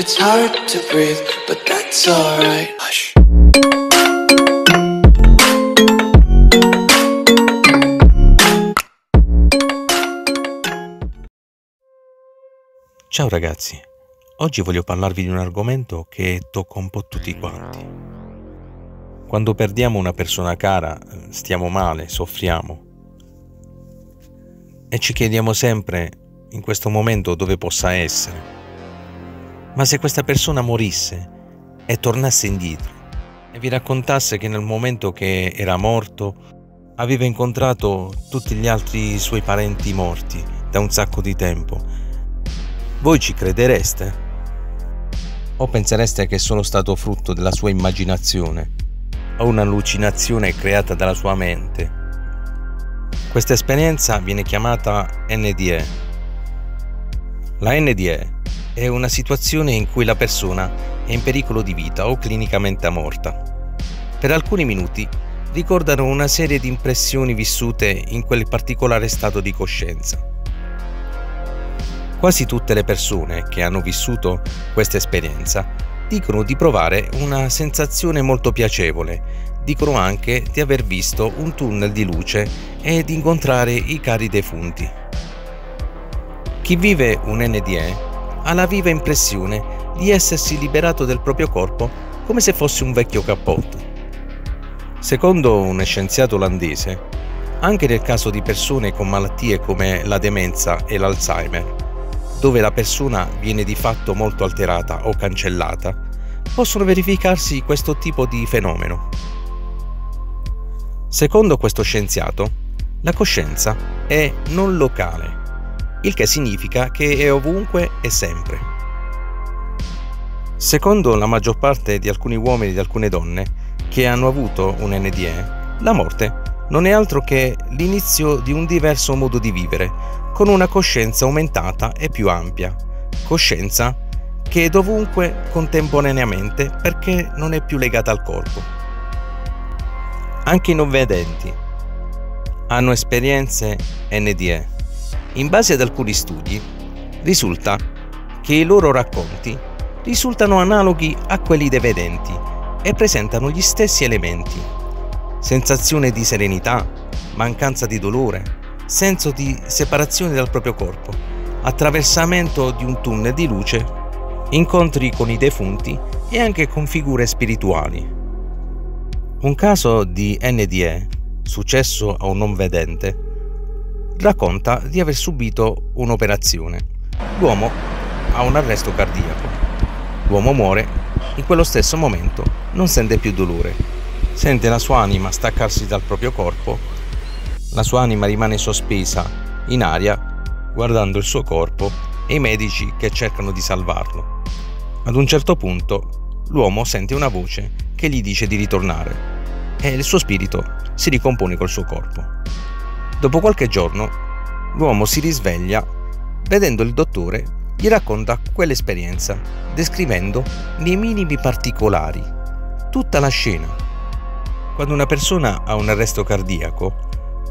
It's hard to breathe, but that's alright. Hush. Ciao ragazzi, oggi voglio parlarvi di un argomento che tocca un po' tutti quanti. Quando perdiamo una persona cara, stiamo male, soffriamo. E ci chiediamo sempre in questo momento dove possa essere. Ma se questa persona morisse e tornasse indietro e vi raccontasse che nel momento che era morto aveva incontrato tutti gli altri suoi parenti morti da un sacco di tempo voi ci credereste? O pensereste che sono stato frutto della sua immaginazione o un'allucinazione creata dalla sua mente? Questa esperienza viene chiamata NDE. La NDE è una situazione in cui la persona è in pericolo di vita o clinicamente morta. Per alcuni minuti ricordano una serie di impressioni vissute in quel particolare stato di coscienza. Quasi tutte le persone che hanno vissuto questa esperienza dicono di provare una sensazione molto piacevole, dicono anche di aver visto un tunnel di luce e di incontrare i cari defunti. Chi vive un NDE ha la viva impressione di essersi liberato del proprio corpo come se fosse un vecchio cappotto. Secondo un scienziato olandese, anche nel caso di persone con malattie come la demenza e l'Alzheimer, dove la persona viene di fatto molto alterata o cancellata, possono verificarsi questo tipo di fenomeno. Secondo questo scienziato, la coscienza è non locale, il che significa che è ovunque e sempre. Secondo la maggior parte di alcuni uomini e di alcune donne che hanno avuto un NDE, la morte non è altro che l'inizio di un diverso modo di vivere, con una coscienza aumentata e più ampia. Coscienza che è dovunque contemporaneamente perché non è più legata al corpo. Anche i non vedenti hanno esperienze NDE. In base ad alcuni studi risulta che i loro racconti risultano analoghi a quelli dei vedenti e presentano gli stessi elementi sensazione di serenità, mancanza di dolore, senso di separazione dal proprio corpo, attraversamento di un tunnel di luce, incontri con i defunti e anche con figure spirituali. Un caso di NDE, successo a un non vedente, racconta di aver subito un'operazione. L'uomo ha un arresto cardiaco. L'uomo muore, in quello stesso momento non sente più dolore Sente la sua anima staccarsi dal proprio corpo, la sua anima rimane sospesa in aria guardando il suo corpo e i medici che cercano di salvarlo. Ad un certo punto l'uomo sente una voce che gli dice di ritornare e il suo spirito si ricompone col suo corpo. Dopo qualche giorno l'uomo si risveglia vedendo il dottore gli racconta quell'esperienza descrivendo nei minimi particolari tutta la scena quando una persona ha un arresto cardiaco,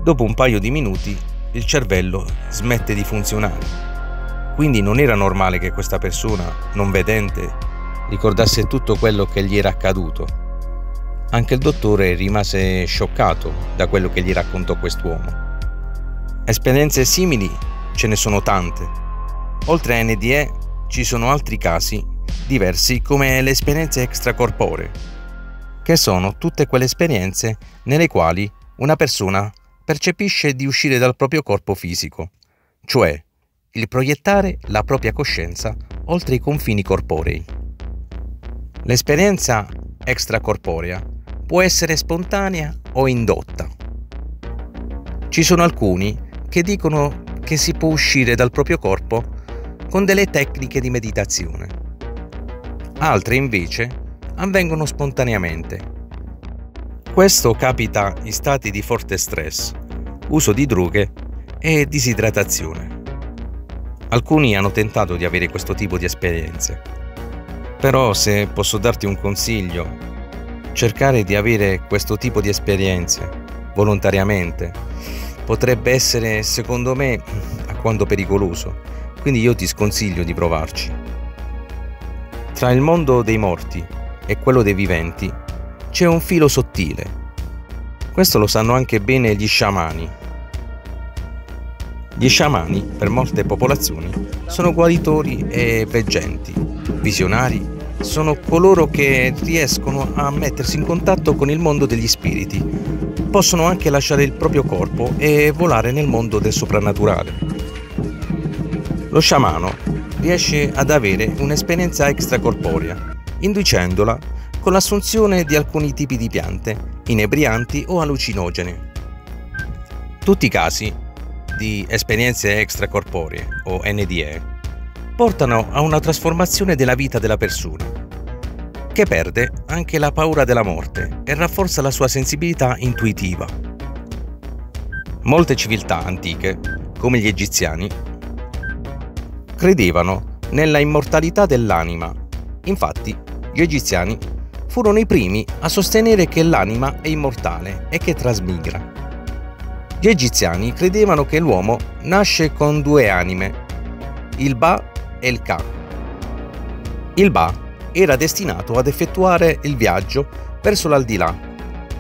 dopo un paio di minuti il cervello smette di funzionare. Quindi non era normale che questa persona, non vedente, ricordasse tutto quello che gli era accaduto. Anche il dottore rimase scioccato da quello che gli raccontò quest'uomo. Esperienze simili ce ne sono tante. Oltre a NDE ci sono altri casi diversi come le esperienze extracorporee che sono tutte quelle esperienze nelle quali una persona percepisce di uscire dal proprio corpo fisico, cioè il proiettare la propria coscienza oltre i confini corporei. L'esperienza extracorporea può essere spontanea o indotta. Ci sono alcuni che dicono che si può uscire dal proprio corpo con delle tecniche di meditazione. Altri invece avvengono spontaneamente. Questo capita in stati di forte stress, uso di droghe e disidratazione. Alcuni hanno tentato di avere questo tipo di esperienze. Però se posso darti un consiglio, cercare di avere questo tipo di esperienze volontariamente potrebbe essere, secondo me, a quanto pericoloso. Quindi io ti sconsiglio di provarci. tra il mondo dei morti e quello dei viventi c'è un filo sottile. Questo lo sanno anche bene gli sciamani. Gli sciamani, per molte popolazioni, sono guaritori e veggenti, visionari, sono coloro che riescono a mettersi in contatto con il mondo degli spiriti. Possono anche lasciare il proprio corpo e volare nel mondo del soprannaturale. Lo sciamano riesce ad avere un'esperienza extracorporea, inducendola con l'assunzione di alcuni tipi di piante, inebrianti o allucinogene. Tutti i casi di esperienze extracorporee o NDE portano a una trasformazione della vita della persona, che perde anche la paura della morte e rafforza la sua sensibilità intuitiva. Molte civiltà antiche, come gli egiziani, credevano nella immortalità dell'anima. Infatti, gli egiziani furono i primi a sostenere che l'anima è immortale e che trasmigra. Gli egiziani credevano che l'uomo nasce con due anime, il Ba e il Ka. Il Ba era destinato ad effettuare il viaggio verso l'aldilà,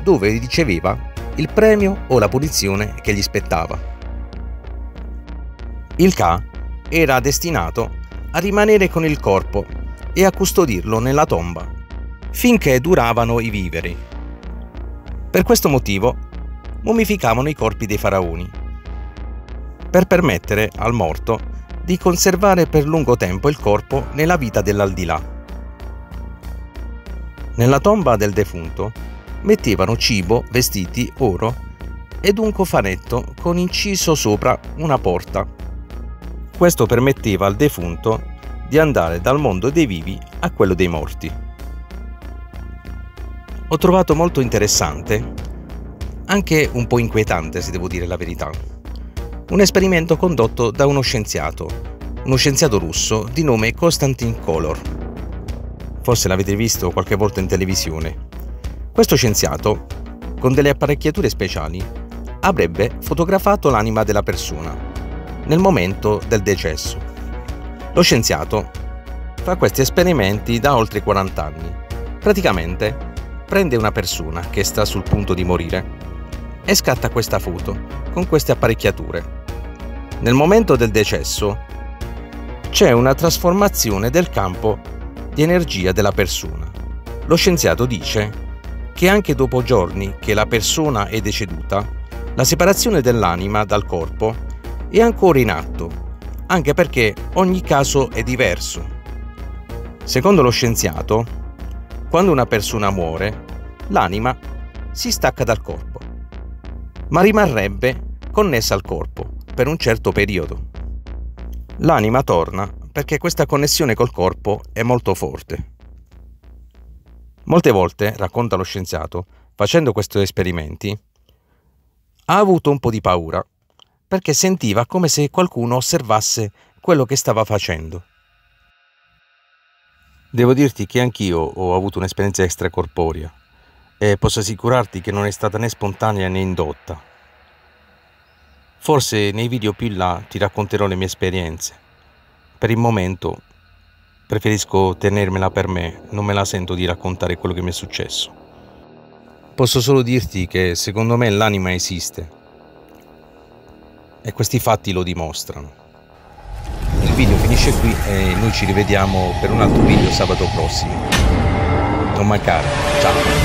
dove riceveva il premio o la punizione che gli spettava. Il Ka era destinato a rimanere con il corpo e a custodirlo nella tomba finché duravano i viveri. Per questo motivo mummificavano i corpi dei faraoni, per permettere al morto di conservare per lungo tempo il corpo nella vita dell'aldilà. Nella tomba del defunto mettevano cibo, vestiti, oro ed un cofanetto con inciso sopra una porta questo permetteva al defunto di andare dal mondo dei vivi a quello dei morti. Ho trovato molto interessante, anche un po' inquietante se devo dire la verità, un esperimento condotto da uno scienziato, uno scienziato russo di nome Konstantin Kolor. Forse l'avete visto qualche volta in televisione. Questo scienziato, con delle apparecchiature speciali, avrebbe fotografato l'anima della persona nel momento del decesso. Lo scienziato fa questi esperimenti da oltre 40 anni. Praticamente prende una persona che sta sul punto di morire e scatta questa foto con queste apparecchiature. Nel momento del decesso c'è una trasformazione del campo di energia della persona. Lo scienziato dice che anche dopo giorni che la persona è deceduta, la separazione dell'anima dal corpo è ancora in atto, anche perché ogni caso è diverso. Secondo lo scienziato, quando una persona muore, l'anima si stacca dal corpo, ma rimarrebbe connessa al corpo per un certo periodo. L'anima torna perché questa connessione col corpo è molto forte. Molte volte, racconta lo scienziato, facendo questi esperimenti, ha avuto un po' di paura perché sentiva come se qualcuno osservasse quello che stava facendo. Devo dirti che anch'io ho avuto un'esperienza extracorporea e posso assicurarti che non è stata né spontanea né indotta. Forse nei video più in là ti racconterò le mie esperienze. Per il momento preferisco tenermela per me, non me la sento di raccontare quello che mi è successo. Posso solo dirti che secondo me l'anima esiste e questi fatti lo dimostrano. Il video finisce qui e noi ci rivediamo per un altro video sabato prossimo. Non mancare, ciao!